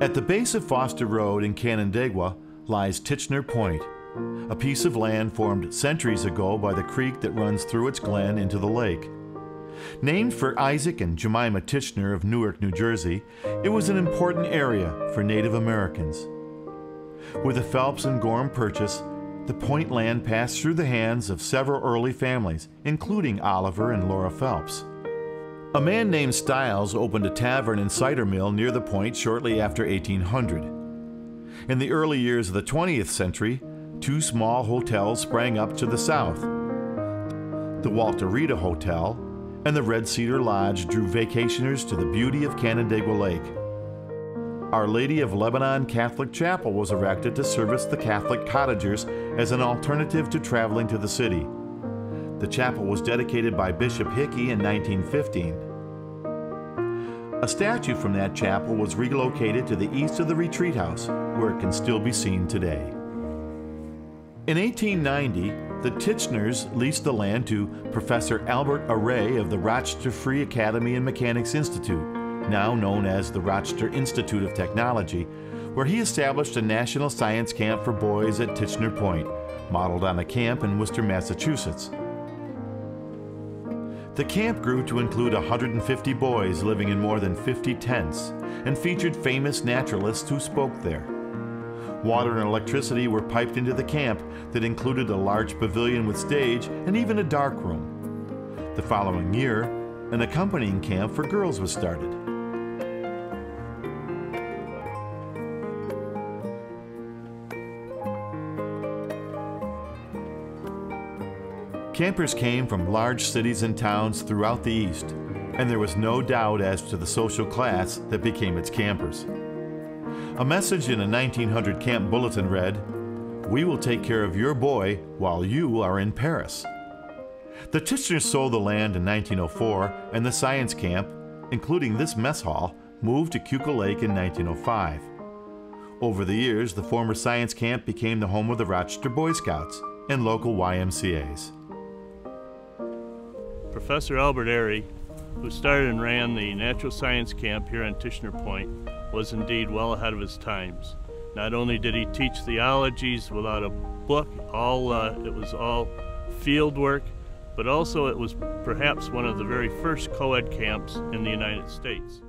At the base of Foster Road in Canandaigua lies Tichenor Point, a piece of land formed centuries ago by the creek that runs through its glen into the lake. Named for Isaac and Jemima Tichenor of Newark, New Jersey, it was an important area for Native Americans. With the Phelps and Gorham Purchase, the point land passed through the hands of several early families, including Oliver and Laura Phelps. A man named Stiles opened a tavern and cider mill near the point shortly after 1800. In the early years of the 20th century, two small hotels sprang up to the south. The Walter Rita Hotel and the Red Cedar Lodge drew vacationers to the beauty of Canandaigua Lake. Our Lady of Lebanon Catholic Chapel was erected to service the Catholic cottagers as an alternative to traveling to the city. The chapel was dedicated by Bishop Hickey in 1915. A statue from that chapel was relocated to the east of the retreat house, where it can still be seen today. In 1890, the Tichenors leased the land to Professor Albert Arey of the Rochester Free Academy and Mechanics Institute, now known as the Rochester Institute of Technology, where he established a national science camp for boys at Tichenor Point, modeled on a camp in Worcester, Massachusetts. The camp grew to include 150 boys living in more than 50 tents and featured famous naturalists who spoke there. Water and electricity were piped into the camp that included a large pavilion with stage and even a dark room. The following year, an accompanying camp for girls was started. Campers came from large cities and towns throughout the East, and there was no doubt as to the social class that became its campers. A message in a 1900 camp bulletin read, We will take care of your boy while you are in Paris. The Tichenors sold the land in 1904, and the science camp, including this mess hall, moved to Keuka Lake in 1905. Over the years, the former science camp became the home of the Rochester Boy Scouts and local YMCAs. Professor Albert Arey, who started and ran the Natural Science Camp here on Tichenor Point, was indeed well ahead of his times. Not only did he teach theologies without a book, all uh, it was all field work, but also it was perhaps one of the very first co-ed camps in the United States.